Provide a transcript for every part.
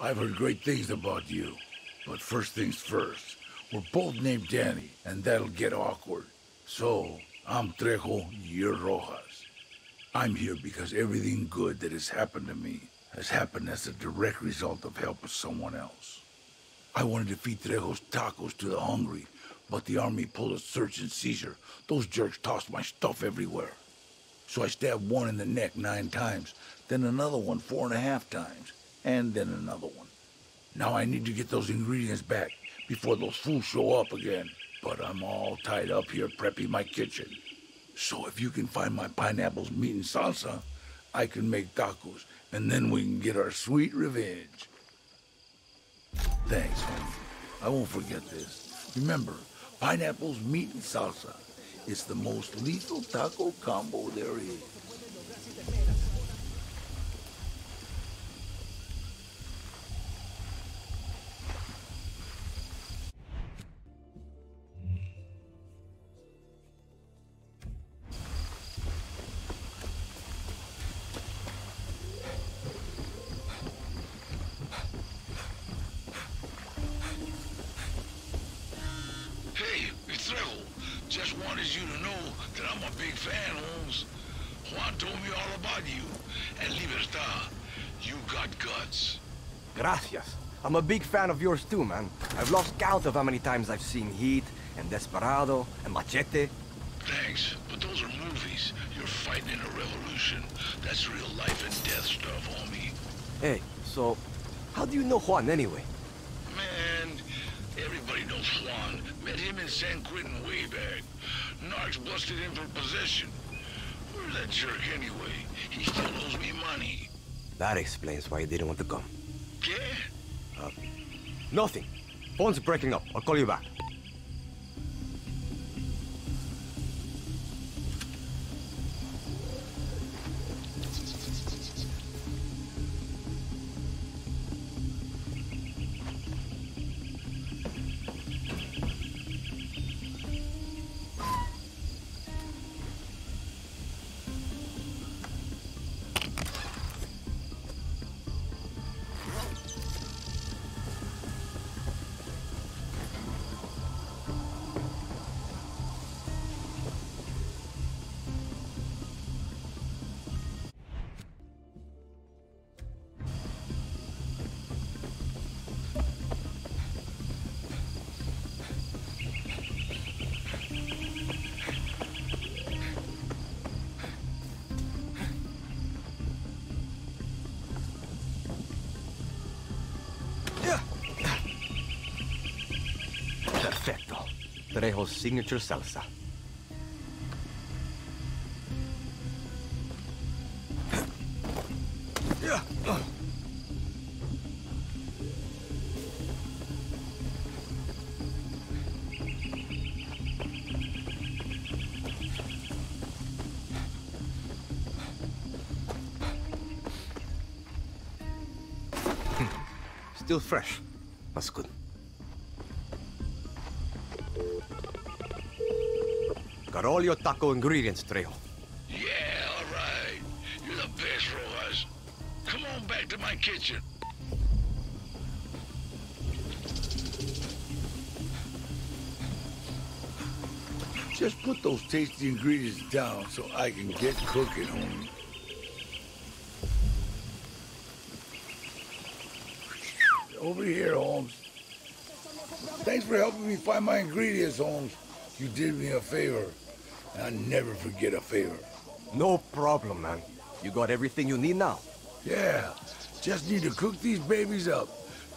I've heard great things about you. But first things first. We're both named Danny, and that'll get awkward. So, I'm Trejo, you're Rojas. I'm here because everything good that has happened to me has happened as a direct result of helping someone else. I wanted to feed Trejo's tacos to the hungry, but the army pulled a search and seizure. Those jerks tossed my stuff everywhere. So I stabbed one in the neck nine times, then another one four and a half times, and then another one. Now I need to get those ingredients back before those fools show up again. But I'm all tied up here prepping my kitchen. So if you can find my pineapples meat and salsa, I can make tacos, and then we can get our sweet revenge. Thanks, homie. I won't forget this. Remember, pineapples, meat, and salsa. It's the most lethal taco combo there is. Wanted you to know that I'm a big fan, homes. Juan told me all about you. And Libertad, you got guts. Gracias. I'm a big fan of yours too, man. I've lost count of how many times I've seen Heat, and Desperado, and Machete. Thanks, but those are movies. You're fighting in a revolution. That's real life and death stuff, homie. Hey, so, how do you know Juan anyway? Man, everybody knows Juan. Met him in San Quentin way back. Narcs busted him for possession. Where's that jerk anyway? He still owes me money. That explains why he didn't want to come. Yeah? Uh, nothing. Phone's breaking up. I'll call you back. Trejo's signature salsa. Still fresh. That's good. Got all your taco ingredients, Trejo. Yeah, all right. You're the best, Rojas. Come on back to my kitchen. Just put those tasty ingredients down so I can get cooking, homie. Over here, homes. Thanks for helping me find my ingredients, homes. You did me a favor. And I never forget a favor. No problem, man. You got everything you need now. Yeah, just need to cook these babies up,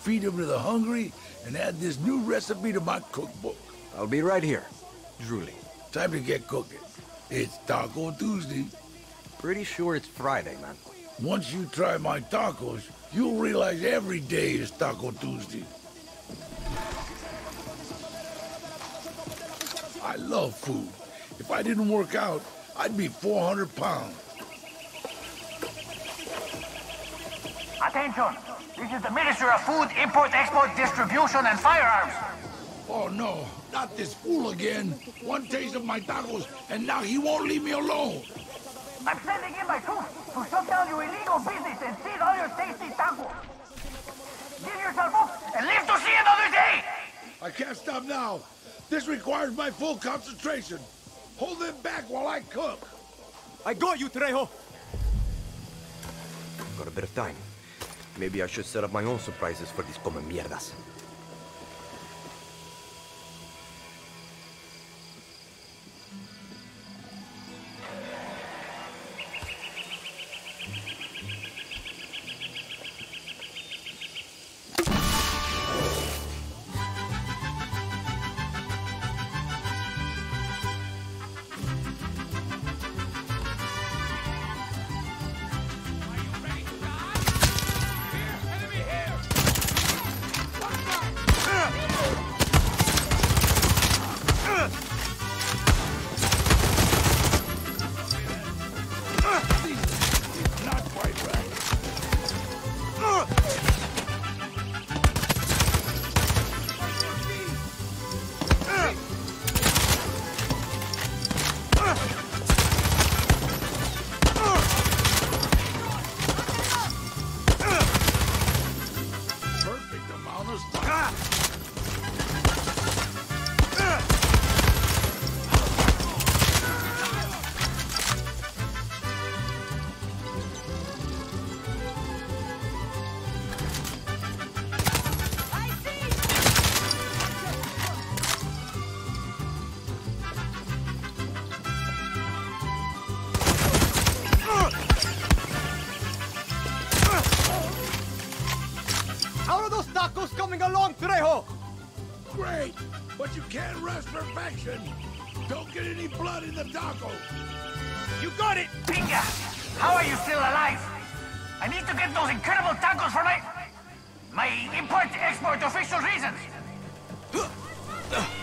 feed them to the hungry, and add this new recipe to my cookbook. I'll be right here. Drooling. Time to get cooking. It's Taco Tuesday. Pretty sure it's Friday, man. Once you try my tacos, you'll realize every day is Taco Tuesday. I love food. If I didn't work out, I'd be 400 pounds. Attention! This is the Ministry of Food, Import, Export, Distribution, and Firearms. Oh no, not this fool again. One taste of my tacos, and now he won't leave me alone. I'm sending in my troops to shut down your illegal business and seize all your tasty tacos. Give yourself up and live to see another day! I can't stop now. This requires my full concentration. Hold them back while I cook. I got you, Trejo! Got a bit of time. Maybe I should set up my own surprises for these come mierdas. Those tacos coming along, Trejo? Great, but you can't rush perfection. Don't get any blood in the taco. You got it! Pinga! How are you still alive? I need to get those incredible tacos for my... My import-export official reasons.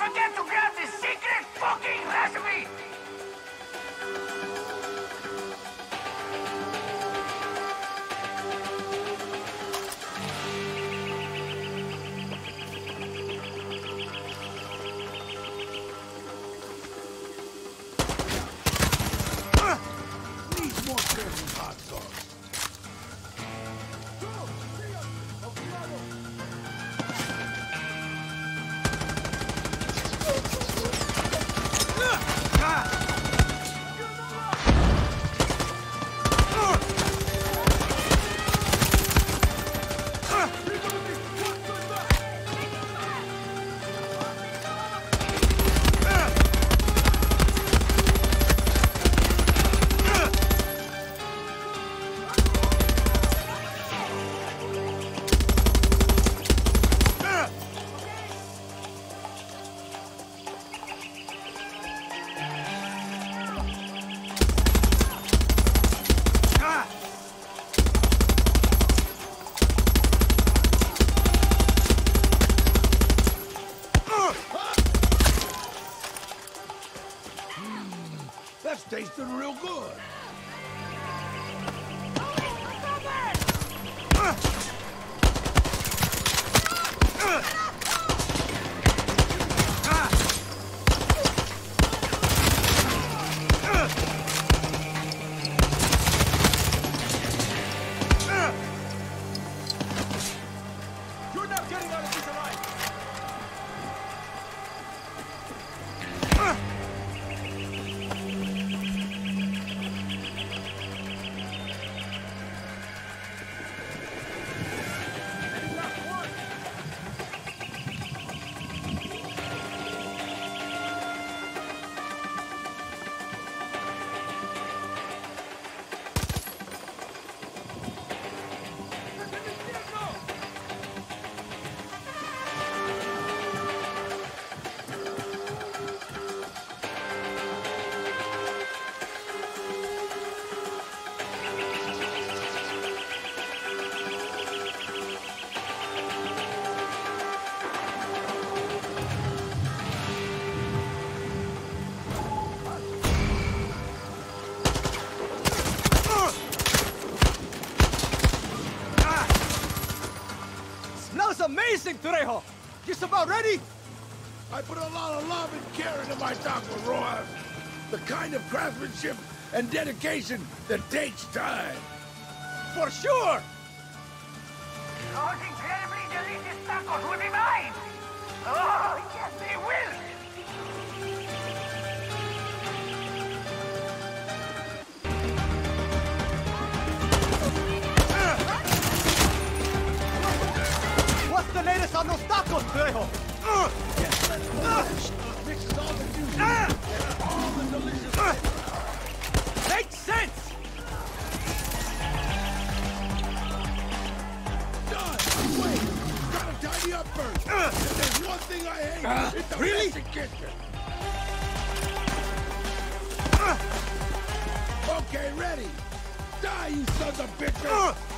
And don't Trejo! Just about ready? I put a lot of love and care into my taco, Rojas. The kind of craftsmanship and dedication that takes time. For sure! Those incredibly delicious tacos will be mine! Oh, juices and all the delicious Makes sense! done. Wait, gotta tidy up first. If there's one thing I hate, it's the really? kitchen. Okay, ready. Die, you sons of bitches!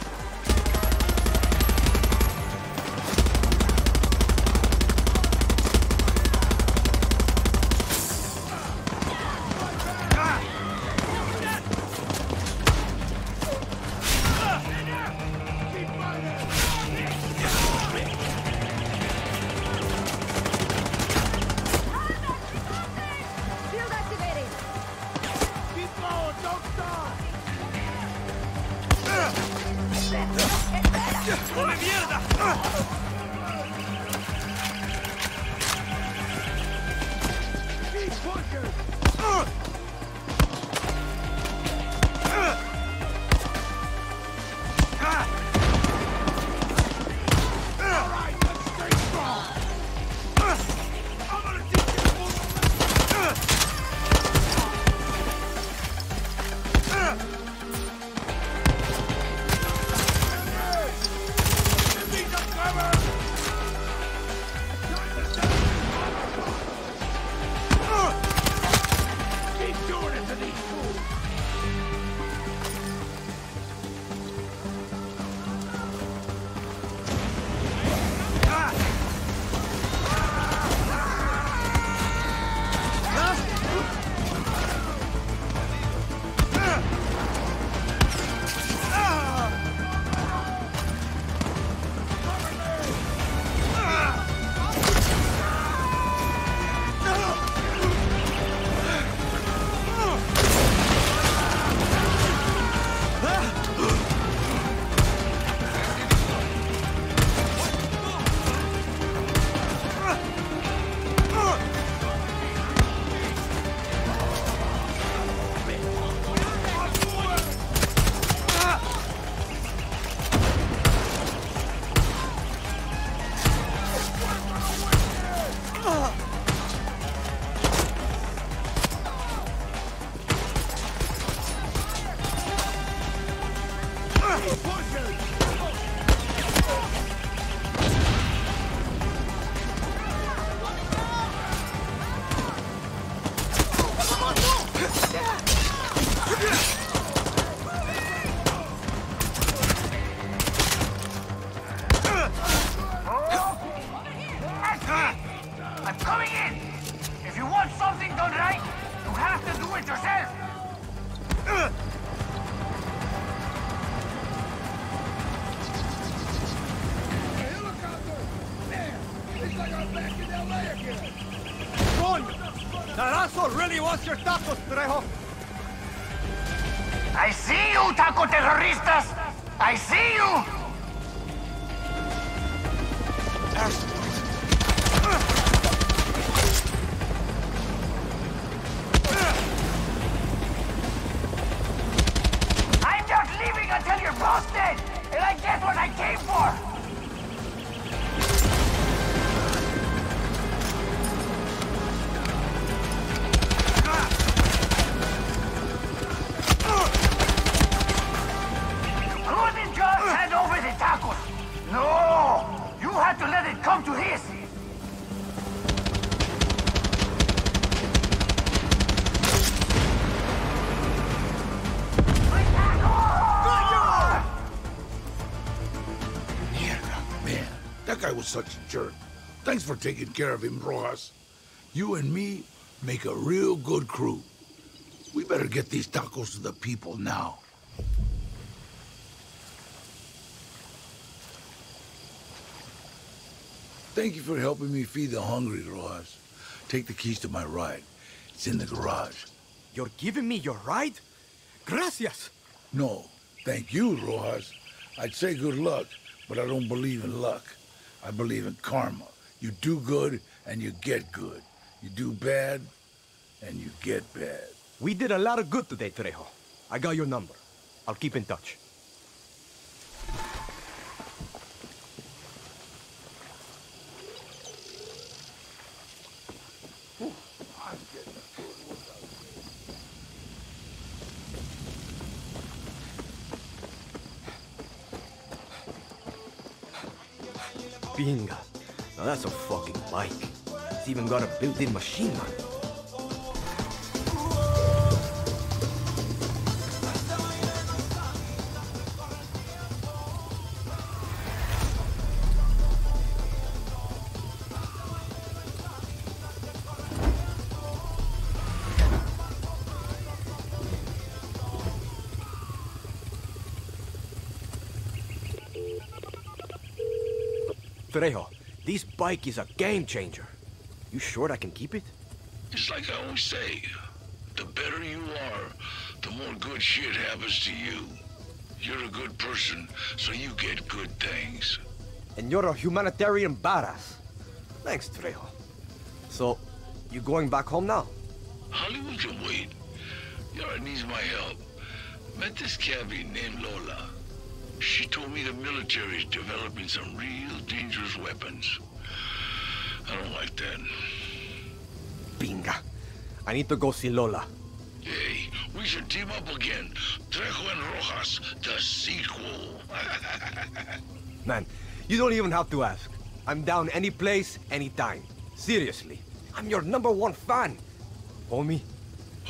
Taco terroristas! I see you! I'm not leaving until you're dead! And I get what I came for! Such a jerk. Thanks for taking care of him, Rojas. You and me make a real good crew. We better get these tacos to the people now. Thank you for helping me feed the hungry, Rojas. Take the keys to my ride. It's in the garage. You're giving me your ride? Gracias! No, thank you, Rojas. I'd say good luck, but I don't believe in luck. I believe in karma. You do good, and you get good. You do bad, and you get bad. We did a lot of good today, Trejo. I got your number. I'll keep in touch. Binga. Now that's a fucking bike. It's even got a built-in machine gun. Trejo, this bike is a game changer. You sure I can keep it? It's like I always say, the better you are, the more good shit happens to you. You're a good person, so you get good things. And you're a humanitarian badass. Thanks, Trejo. So, you going back home now? Hollywood can wait. Yara needs my help. Met this cabbie named Lola. She told me the military's developing some real dangerous weapons. I don't like that. Binga. I need to go see Lola. Hey, we should team up again. Trejo and Rojas, the sequel. Man, you don't even have to ask. I'm down any place, anytime. Seriously. I'm your number one fan. Homie,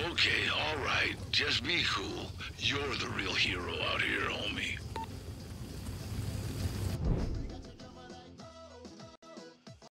okay, all right. Just be cool. You're the real hero out here, homie.